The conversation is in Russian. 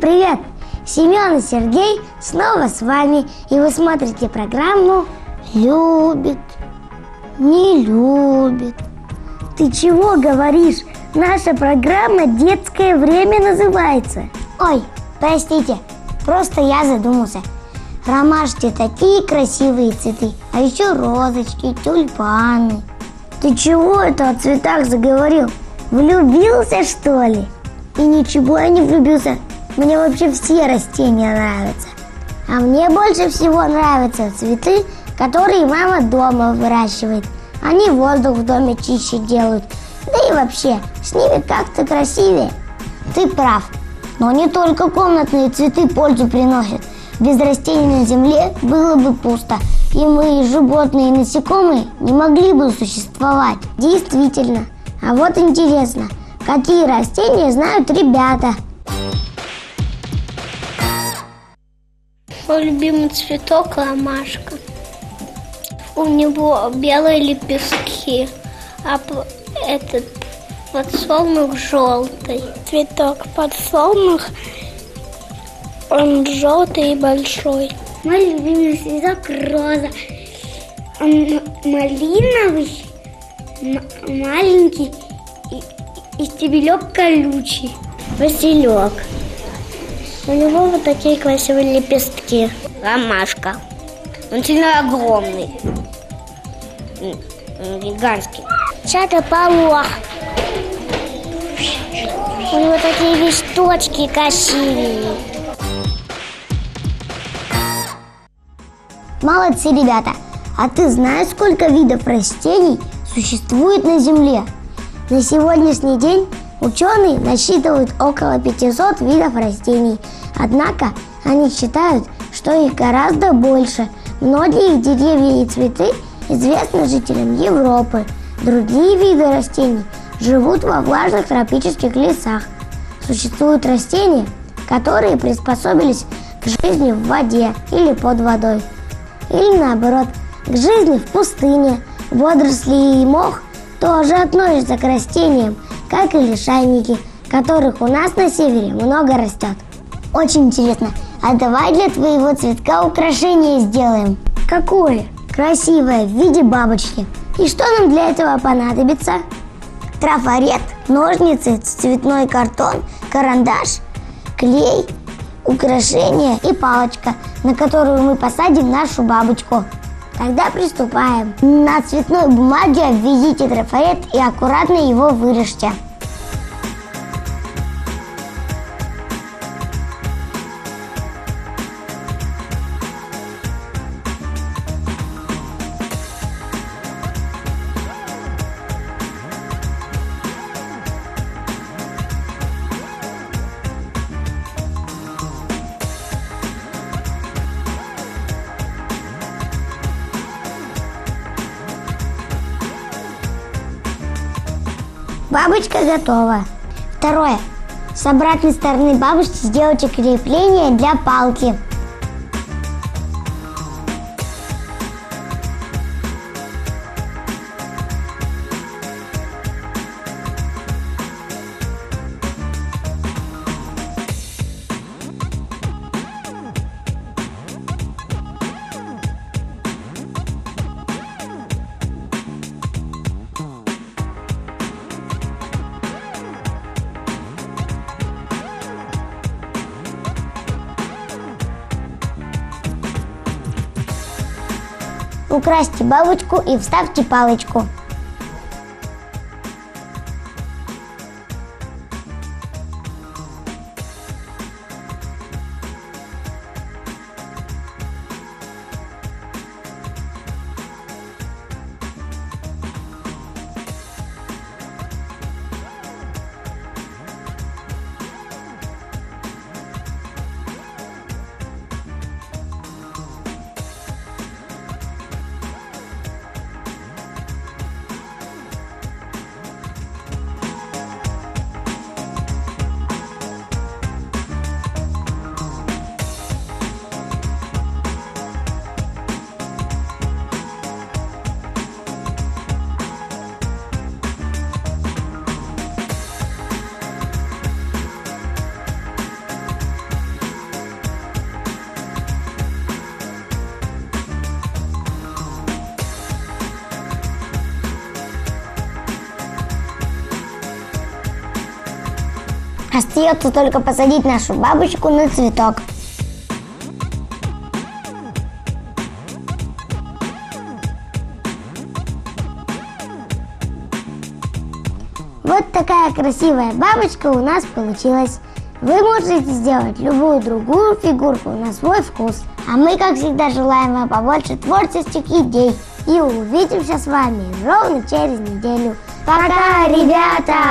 привет! Семен и Сергей снова с вами, и вы смотрите программу «Любит, не любит». Ты чего говоришь? Наша программа «Детское время» называется. Ой, простите, просто я задумался. Ромашки такие красивые цветы, а еще розочки, тюльпаны. Ты чего это о цветах заговорил? Влюбился, что ли? И ничего я не влюбился. Мне вообще все растения нравятся. А мне больше всего нравятся цветы, которые мама дома выращивает. Они воздух в доме чище делают. Да и вообще, с ними как-то красивее. Ты прав. Но не только комнатные цветы пользу приносят. Без растений на земле было бы пусто. И мы, животные и насекомые, не могли бы существовать. Действительно. А вот интересно, какие растения знают ребята? Мой любимый цветок – ромашка. У него белые лепестки, а этот подсолнух желтый. Цветок подсолнух, он желтый и большой. Мой любимый цветок роза. Он малиновый, маленький и, и стебелек колючий. Василек. У него вот такие красивые лепестки. Ромашка. Он сильно огромный. Гигантский. Чата-полох. У него такие листочки красивые. Молодцы, ребята! А ты знаешь, сколько видов растений существует на Земле? На сегодняшний день ученые насчитывают около 500 видов растений. Однако они считают, что их гораздо больше. Многие деревья и цветы известны жителям Европы. Другие виды растений живут во влажных тропических лесах. Существуют растения, которые приспособились к жизни в воде или под водой. Или наоборот, к жизни в пустыне. Водоросли и мох тоже относятся к растениям, как и лишайники, которых у нас на севере много растет. Очень интересно. А давай для твоего цветка украшение сделаем. Какое? Красивое, в виде бабочки. И что нам для этого понадобится? Трафарет, ножницы, цветной картон, карандаш, клей, украшение и палочка, на которую мы посадим нашу бабочку. Тогда приступаем. На цветной бумаге обведите трафарет и аккуратно его вырежьте. Бабочка готова. Второе. С обратной стороны бабочки сделайте крепление для палки. Украсьте бабочку и вставьте палочку. Остается только посадить нашу бабочку на цветок. Вот такая красивая бабочка у нас получилась. Вы можете сделать любую другую фигурку на свой вкус. А мы, как всегда, желаем вам побольше творческих идей. И увидимся с вами ровно через неделю. Пока, ребята!